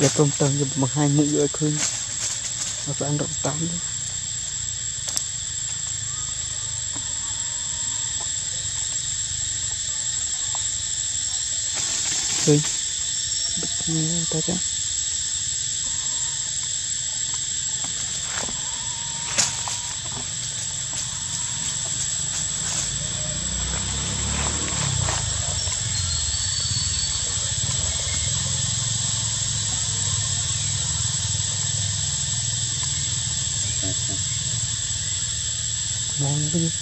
វាព្រមតឹងយកបង្ហាញមុខយកឲ្យឃើញអត់ស្អាតរត់តាមទេឃើញបិទគ្នាតើចា longo